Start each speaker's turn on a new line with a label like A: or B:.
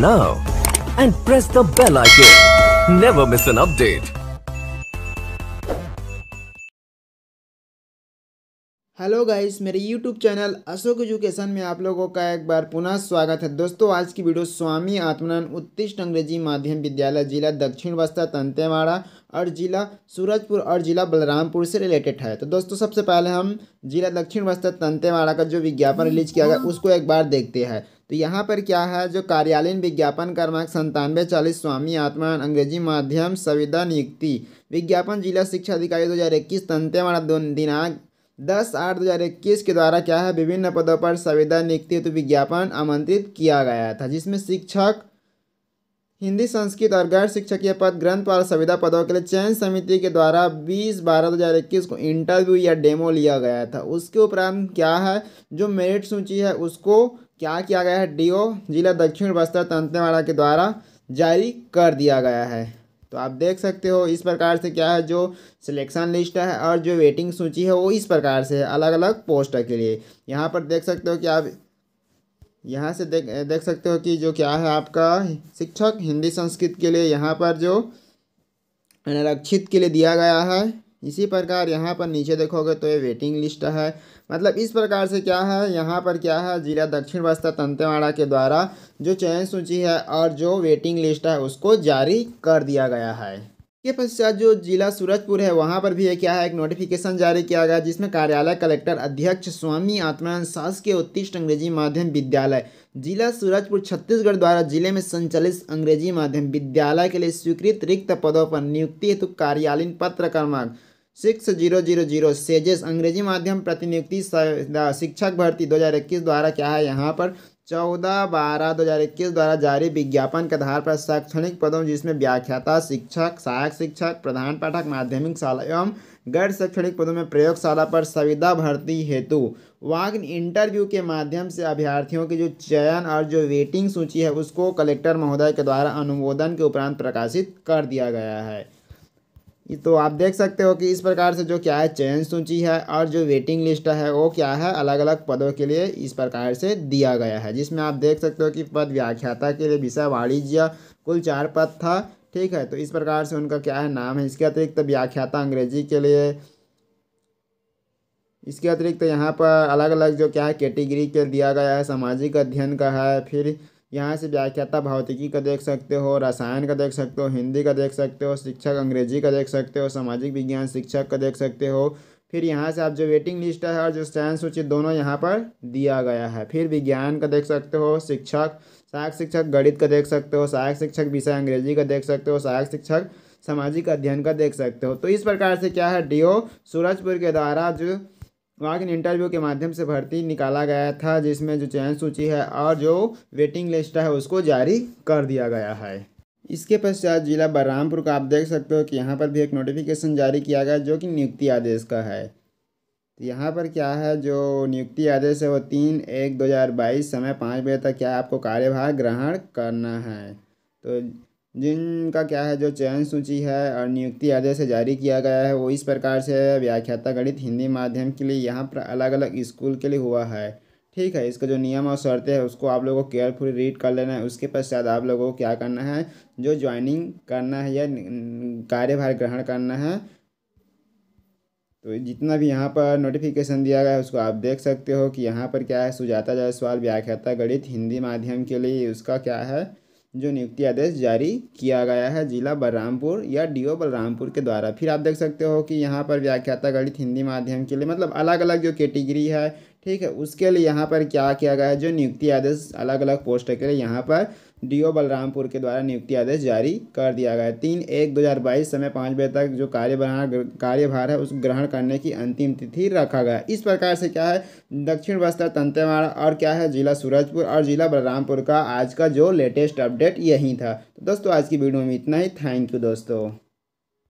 A: now and press the bell icon. Never miss an update.
B: Hello guys मेरे YouTube channel Ashok education में आप लोगों का एक बार पुनः स्वागत है दोस्तों, आज की वीडियो स्वामी आत्मानंद उत्कृष्ट अंग्रेज़ी माध्यम विद्यालय, जिला दक्षिण बस्तर, तंतेवाड़ा और जिला सूरजपुर और जिला बलरामपुर से रिलेटेड है तो दोस्तों, सबसे पहले हम जिला दक्षिण बस्तर, तंतेवाड़ा का जो विज्ञापन रिलीज़ किया गया, उसको एक बार देखते हैं तो यहाँ पर क्या है, जो कार्यालयीन विज्ञापन क्रमांक संतानवे चालीस, स्वामी आत्मान अंग्रेज़ी माध्यम, संविदा, नियुक्ति। विज्ञापन जिला शिक्षा अधिकारी दो हज़ार इक्कीस, तंतेवाड़ा दिनांक दस आठ दो हज़ार इक्कीस के द्वारा क्या है, विभिन्न पदों पर संविदा, नियुक्ति हेतु विज्ञापन आमंत्रित किया गया था, जिसमें शिक्षक हिंदी, संस्कृत और गैर शिक्षकीय पद ग्रंथपाल संविदा पदों के लिए चयन समिति के द्वारा 20 बारह दो हज़ार इक्कीस को इंटरव्यू या डेमो लिया गया था। उसके उपरांत क्या है? जो मेरिट सूची है, उसको क्या किया गया है? डीओ, जिला दक्षिण बस्तर तंतेवाड़ा के द्वारा जारी कर दिया गया है। तो आप देख सकते हो, इस प्रकार से क्या है? जो सिलेक्शन लिस्ट है और जो वेटिंग सूची है, वो इस प्रकार से है अलग अलग पोस्ट के लिए। यहाँ पर देख सकते हो कि आप यहाँ से देख देख सकते हो कि जो क्या है आपका शिक्षक हिंदी संस्कृत के लिए यहाँ पर जो अनारक्षित के लिए दिया गया है। इसी प्रकार यहाँ पर नीचे देखोगे तो ये वेटिंग लिस्ट है। मतलब इस प्रकार से क्या है, यहाँ पर क्या है, जिला दक्षिण बस्तर तंतेवाड़ा के द्वारा जो चयन सूची है और जो वेटिंग लिस्ट है उसको जारी कर दिया गया है। के पश्चात जो जिला सूरजपुर है, वहाँ पर भी एक क्या है एक नोटिफिकेशन जारी किया गया, जिसमें कार्यालय कलेक्टर अध्यक्ष स्वामी आत्मानंद शासकीय उत्कृष्ट अंग्रेज़ी माध्यम विद्यालय, जिला सूरजपुर छत्तीसगढ़ द्वारा ज़िले में संचालित अंग्रेज़ी माध्यम विद्यालय के लिए स्वीकृत रिक्त पदों पर नियुक्ति हेतु कार्यालयीन पत्र क्रमांक सिक्स ज़ीरो ज़ीरो ज़ीरो सेजेस अंग्रेज़ी माध्यम प्रतिनियुक्ति शिक्षक भर्ती दो हज़ार इक्कीस द्वारा क्या है। यहाँ पर चौदह बारह दो हज़ार इक्कीस द्वारा जारी विज्ञापन के आधार पर शैक्षणिक पदों जिसमें व्याख्याता, शिक्षक सहायक शिक्षक, प्रधान पाठक, माध्यमिक शाला एवं गैर शैक्षणिक पदों में प्रयोगशाला पर संविदा भर्ती हेतु वाग्न इंटरव्यू के माध्यम से अभ्यर्थियों की जो चयन और जो वेटिंग सूची है, उसको कलेक्टर महोदय के द्वारा अनुमोदन के उपरांत प्रकाशित कर दिया गया है। तो आप देख सकते हो कि इस प्रकार से जो क्या है, चयन सूची है और जो वेटिंग लिस्ट है, वो क्या है अलग अलग पदों के लिए इस प्रकार से दिया गया है। जिसमें आप देख सकते हो कि पद व्याख्याता के लिए विषय वाणिज्य, कुल चार पद था, ठीक है? तो इस प्रकार से उनका क्या है, नाम है। इसके अतिरिक्त तो व्याख्याता अंग्रेज़ी के लिए, इसके अतिरिक्त तो यहाँ पर अलग अलग जो क्या है कैटेगरी के दिया गया है, सामाजिक अध्ययन का है, फिर यहाँ से व्याख्याता भौतिकी का देख सकते हो, रसायन का देख सकते हो, हिंदी का देख सकते हो, शिक्षक अंग्रेज़ी का देख सकते हो, सामाजिक विज्ञान शिक्षक का देख सकते हो। फिर यहाँ से आप जो वेटिंग लिस्ट है और जो चयन सूची दोनों यहाँ पर दिया गया है। फिर विज्ञान का देख सकते हो, शिक्षक सहायक शिक्षक, गणित का देख सकते हो सहायक शिक्षक विषय अंग्रेज़ी का देख सकते हो सहायक शिक्षक सामाजिक अध्ययन का देख सकते हो। तो इस प्रकार से क्या है, डीओ सूरजपुर के द्वारा जो वॉक इन इंटरव्यू के माध्यम से भर्ती निकाला गया था, जिसमें जो चयन सूची है और जो वेटिंग लिस्ट है उसको जारी कर दिया गया है। इसके पश्चात जिला बलरामपुर का आप देख सकते हो कि यहाँ पर भी एक नोटिफिकेशन जारी किया गया जो कि नियुक्ति आदेश का है। तो यहाँ पर क्या है, जो नियुक्ति आदेश है वो तीन एक दो हज़ार बाईस समय पाँच बजे तक क्या आपको कार्यभार ग्रहण करना है? तो जिनका क्या है, जो चयन सूची है और नियुक्ति आदेश से जारी किया गया है, वो इस प्रकार से व्याख्याता गणित हिंदी माध्यम के लिए यहाँ पर अलग अलग स्कूल के लिए हुआ है। ठीक है, इसका जो नियम और शर्तें हैं, उसको आप लोगों को केयरफुली रीड कर लेना है। उसके पश्चात आप लोगों को क्या करना है, जो ज्वाइनिंग करना है या कार्यभार ग्रहण करना है तो जितना भी यहाँ पर नोटिफिकेशन दिया गया है, उसको आप देख सकते हो कि यहाँ पर क्या है, सुजाता जायसवाल, व्याख्याता गणित हिंदी माध्यम के लिए उसका क्या है जो नियुक्ति आदेश जारी किया गया है, जिला बलरामपुर या डीओ बलरामपुर के द्वारा। फिर आप देख सकते हो कि यहाँ पर व्याख्याता गणित हिंदी माध्यम के लिए मतलब अलग अलग जो कैटेगरी है, ठीक है, उसके लिए यहाँ पर क्या किया गया है, जो नियुक्ति आदेश अलग अलग पोस्ट के लिए यहाँ पर डीओ बलरामपुर के द्वारा नियुक्ति आदेश जारी कर दिया गया तीन एक दो हज़ार बाईस समय पाँच बजे तक जो कार्यभार कार्यभार है, उस ग्रहण करने की अंतिम तिथि रखा गया इस प्रकार से क्या है? दक्षिण बस्तर, तंतेवाड़ा और क्या है? जिला सूरजपुर और जिला बलरामपुर का आज का जो लेटेस्ट अपडेट यही था। तो दोस्तों, आज की वीडियो में इतना ही। थैंक यू दोस्तों।